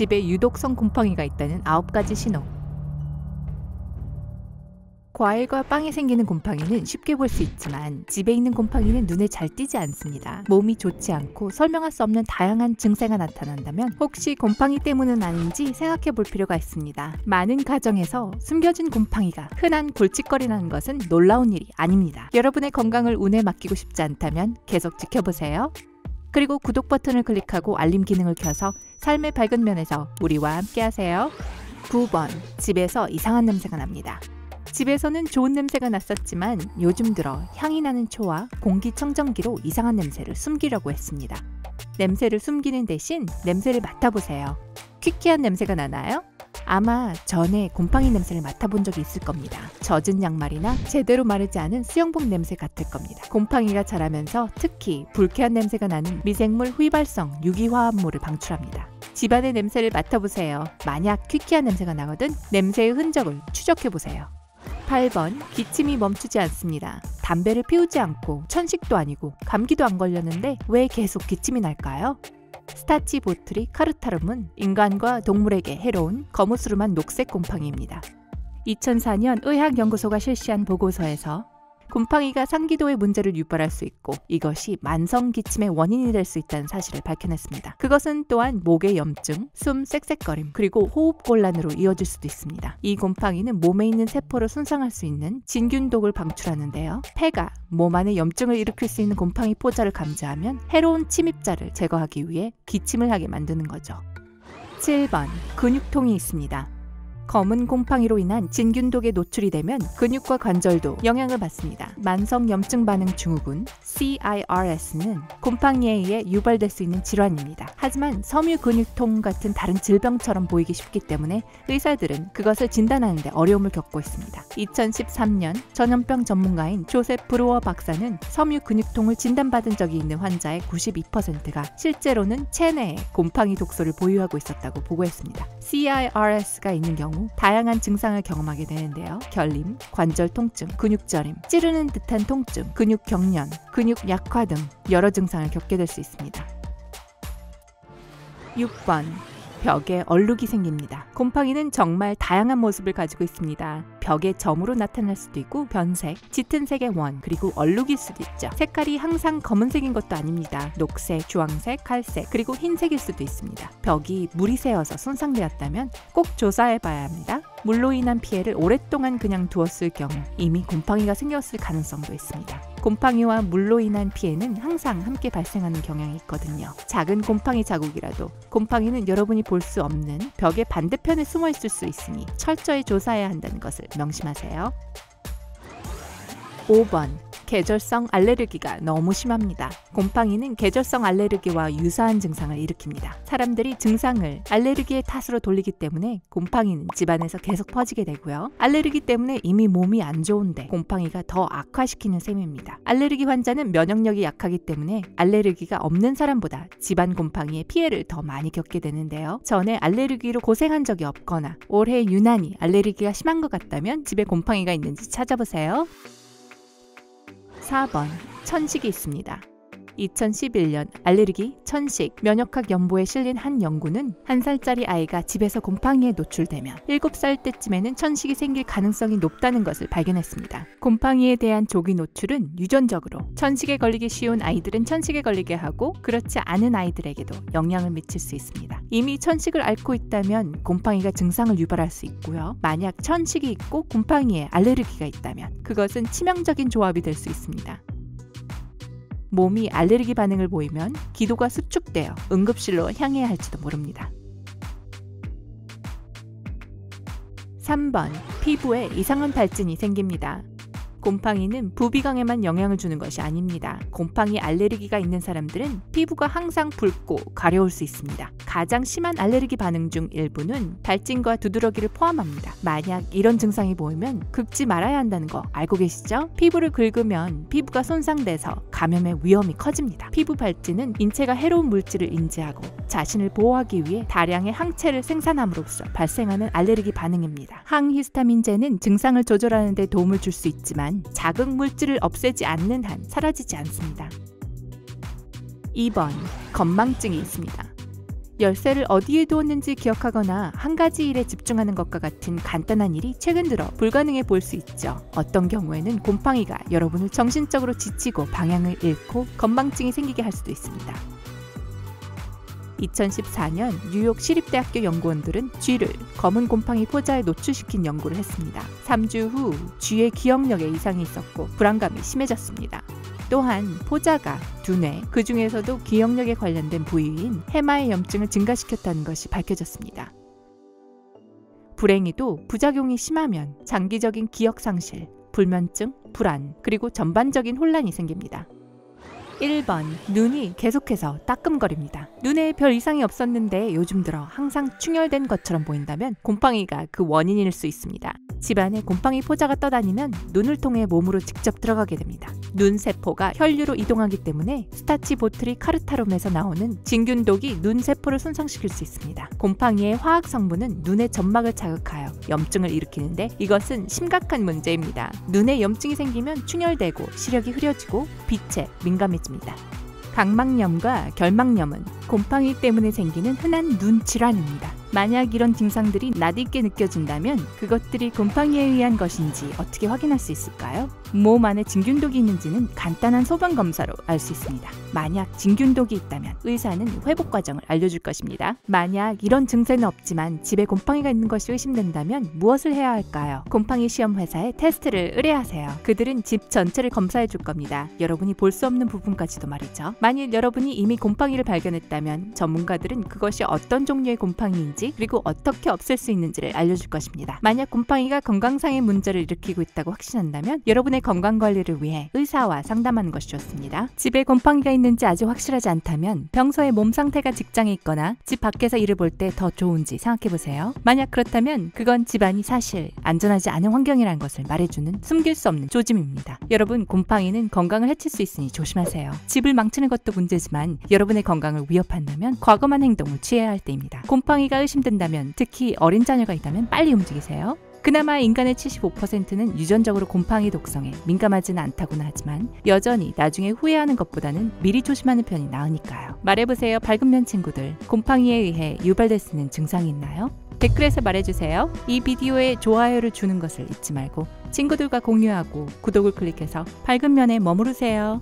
집에 유독성 곰팡이가 있다는 9가지 신호. 과일과 빵에 생기는 곰팡이는 쉽게 볼 수 있지만 집에 있는 곰팡이는 눈에 잘 띄지 않습니다. 몸이 좋지 않고 설명할 수 없는 다양한 증세가 나타난다면 혹시 곰팡이 때문은 아닌지 생각해 볼 필요가 있습니다. 많은 가정에서 숨겨진 곰팡이가 흔한 골칫거리라는 것은 놀라운 일이 아닙니다. 여러분의 건강을 운에 맡기고 싶지 않다면 계속 지켜보세요. 그리고 구독 버튼을 클릭하고 알림 기능을 켜서 삶의 밝은 면에서 우리와 함께 하세요. 9번 집에서 이상한 냄새가 납니다. 집에서는 좋은 냄새가 났었지만 요즘 들어 향이 나는 초와 공기청정기로 이상한 냄새를 숨기려고 했습니다. 냄새를 숨기는 대신 냄새를 맡아보세요. 퀴퀴한 냄새가 나나요? 아마 전에 곰팡이 냄새를 맡아본 적이 있을 겁니다. 젖은 양말이나 제대로 마르지 않은 수영복 냄새 같을 겁니다. 곰팡이가 자라면서 특히 불쾌한 냄새가 나는 미생물 휘발성 유기화합물을 방출합니다. 집안의 냄새를 맡아보세요. 만약 퀴퀴한 냄새가 나거든 냄새의 흔적을 추적해보세요. 8번 기침이 멈추지 않습니다. 담배를 피우지 않고 천식도 아니고 감기도 안 걸렸는데 왜 계속 기침이 날까요? Stachybotrys chartarum은 인간과 동물에게 해로운 거무스름한 녹색 곰팡이입니다. 2004년 의학연구소가 실시한 보고서에서 곰팡이가 상기도의 문제를 유발할 수 있고 이것이 만성 기침의 원인이 될 수 있다는 사실을 밝혀냈습니다. 그것은 또한 목의 염증, 숨 쌕쌕거림, 그리고 호흡 곤란으로 이어질 수도 있습니다. 이 곰팡이는 몸에 있는 세포를 손상할 수 있는 진균독을 방출하는데요. 폐가 몸 안에 염증을 일으킬 수 있는 곰팡이 포자를 감지하면 해로운 침입자를 제거하기 위해 기침을 하게 만드는 거죠. 7번 근육통이 있습니다. 검은 곰팡이로 인한 진균독에 노출이 되면 근육과 관절도 영향을 받습니다. 만성 염증 반응 증후군 CIRS는 곰팡이에 의해 유발될 수 있는 질환입니다. 하지만 섬유 근육통 같은 다른 질병처럼 보이기 쉽기 때문에 의사들은 그것을 진단하는데 어려움을 겪고 있습니다. 2013년 전염병 전문가인 조셉 브루어 박사는 섬유 근육통을 진단받은 적이 있는 환자의 92%가 실제로는 체내에 곰팡이 독소를 보유하고 있었다고 보고했습니다. CIRS가 있는 경우 다양한 증상을 경험하게 되는데요. 결림, 관절 통증, 근육 저림, 찌르는 듯한 통증, 근육 경련, 근육 약화 등 여러 증상을 겪게 될 수 있습니다. 6번 벽에 얼룩이 생깁니다. 곰팡이는 정말 다양한 모습을 가지고 있습니다. 벽에 점으로 나타날 수도 있고 변색, 짙은 색의 원, 그리고 얼룩일 수도 있죠. 색깔이 항상 검은색인 것도 아닙니다. 녹색, 주황색, 갈색, 그리고 흰색일 수도 있습니다. 벽이 물이 새어서 손상되었다면 꼭 조사해 봐야 합니다. 물로 인한 피해를 오랫동안 그냥 두었을 경우 이미 곰팡이가 생겼을 가능성도 있습니다. 곰팡이와 물로 인한 피해는 항상 함께 발생하는 경향이 있거든요. 작은 곰팡이 자국이라도 곰팡이는 여러분이 볼 수 없는 벽의 반대편에 숨어 있을 수 있으니 철저히 조사해야 한다는 것을 명심하세요. 5번 계절성 알레르기가 너무 심합니다. 곰팡이는 계절성 알레르기와 유사한 증상을 일으킵니다. 사람들이 증상을 알레르기의 탓으로 돌리기 때문에 곰팡이는 집안에서 계속 퍼지게 되고요. 알레르기 때문에 이미 몸이 안 좋은데 곰팡이가 더 악화시키는 셈입니다. 알레르기 환자는 면역력이 약하기 때문에 알레르기가 없는 사람보다 집안 곰팡이의 피해를 더 많이 겪게 되는데요. 전에 알레르기로 고생한 적이 없거나 올해 유난히 알레르기가 심한 것 같다면 집에 곰팡이가 있는지 찾아보세요. 4번 천식이 있습니다. 2011년 알레르기, 천식, 면역학 연보에 실린 한 연구는 한 살짜리 아이가 집에서 곰팡이에 노출되면 7살 때쯤에는 천식이 생길 가능성이 높다는 것을 발견했습니다. 곰팡이에 대한 조기 노출은 유전적으로 천식에 걸리기 쉬운 아이들은 천식에 걸리게 하고 그렇지 않은 아이들에게도 영향을 미칠 수 있습니다. 이미 천식을 앓고 있다면 곰팡이가 증상을 유발할 수 있고요. 만약 천식이 있고 곰팡이에 알레르기가 있다면 그것은 치명적인 조합이 될 수 있습니다. 몸이 알레르기 반응을 보이면 기도가 수축되어 응급실로 향해야 할지도 모릅니다. 3번 피부에 이상한 발진이 생깁니다. 곰팡이는 부비강에만 영향을 주는 것이 아닙니다. 곰팡이 알레르기가 있는 사람들은 피부가 항상 붉고 가려울 수 있습니다. 가장 심한 알레르기 반응 중 일부는 발진과 두드러기를 포함합니다. 만약 이런 증상이 보이면 긁지 말아야 한다는 거 알고 계시죠? 피부를 긁으면 피부가 손상돼서 감염의 위험이 커집니다. 피부 발진은 인체가 해로운 물질을 인지하고 자신을 보호하기 위해 다량의 항체를 생산함으로써 발생하는 알레르기 반응입니다. 항히스타민제는 증상을 조절하는 데 도움을 줄 수 있지만 자극 물질을 없애지 않는 한 사라지지 않습니다. 2번 건망증이 있습니다. 열쇠를 어디에 두었는지 기억하거나 한 가지 일에 집중하는 것과 같은 간단한 일이 최근 들어 불가능해 보일 수 있죠. 어떤 경우에는 곰팡이가 여러분을 정신적으로 지치고 방향을 잃고 건망증이 생기게 할 수도 있습니다. 2014년 뉴욕 시립대학교 연구원들은 쥐를 검은 곰팡이 포자에 노출시킨 연구를 했습니다. 3주 후 쥐의 기억력에 이상이 있었고 불안감이 심해졌습니다. 또한 포자가 두뇌, 그 중에서도 기억력에 관련된 부위인 해마의 염증을 증가시켰다는 것이 밝혀졌습니다. 불행히도 부작용이 심하면 장기적인 기억 상실, 불면증, 불안, 그리고 전반적인 혼란이 생깁니다. 1번 눈이 계속해서 따끔거립니다. 눈에 별 이상이 없었는데 요즘 들어 항상 충혈된 것처럼 보인다면 곰팡이가 그 원인일 수 있습니다. 집안에 곰팡이 포자가 떠다니면 눈을 통해 몸으로 직접 들어가게 됩니다. 눈 세포가 혈류로 이동하기 때문에 스타치 보트리 카르타lum에서 나오는 진균독이 눈 세포를 손상시킬 수 있습니다. 곰팡이의 화학 성분은 눈의 점막을 자극하여 염증을 일으키는데 이것은 심각한 문제입니다. 눈에 염증이 생기면 충혈되고 시력이 흐려지고 빛에 민감해집니다. 각막염과 결막염은 곰팡이 때문에 생기는 흔한 눈 질환입니다. 만약 이런 증상들이 낯익게 느껴진다면 그것들이 곰팡이에 의한 것인지 어떻게 확인할 수 있을까요? 몸 안에 진균독이 있는지는 간단한 소변 검사로 알 수 있습니다. 만약 진균독이 있다면 의사는 회복 과정을 알려줄 것입니다. 만약 이런 증세는 없지만 집에 곰팡이가 있는 것이 의심된다면 무엇을 해야 할까요? 곰팡이 시험 회사에 테스트를 의뢰하세요. 그들은 집 전체를 검사해 줄 겁니다. 여러분이 볼 수 없는 부분까지도 말이죠. 만일 여러분이 이미 곰팡이를 발견했다면 전문가들은 그것이 어떤 종류의 곰팡이인 지 그리고 어떻게 없앨 수 있는지를 알려줄 것입니다. 만약 곰팡이가 건강상의 문제를 일으키고 있다고 확신한다면 여러분의 건강 관리를 위해 의사와 상담하는 것이 좋습니다. 집에 곰팡이가 있는지 아직 확실하지 않다면 평소에 몸 상태가 직장에 있거나 집 밖에서 일을 볼 때 더 좋은지 생각해 보세요. 만약 그렇다면 그건 집안이 사실 안전하지 않은 환경이라는 것을 말해주는 숨길 수 없는 조짐입니다. 여러분 곰팡이는 건강을 해칠 수 있으니 조심하세요. 집을 망치는 것도 문제지만 여러분의 건강을 위협한다면 과감한 행동을 취해야 할 때입니다. 곰팡이가 의심된다면 특히 어린 자녀가 있다면 빨리 움직이세요. 그나마 인간의 75%는 유전적으로 곰팡이 독성에 민감하지는 않다고는 하지만 여전히 나중에 후회하는 것보다는 미리 조심하는 편이 나으니까요. 말해보세요, 밝은 면 친구들. 곰팡이에 의해 유발될 수 있는 증상이 있나요? 댓글에서 말해주세요. 이 비디오에 좋아요를 주는 것을 잊지 말고 친구들과 공유하고 구독을 클릭해서 밝은 면에 머무르세요.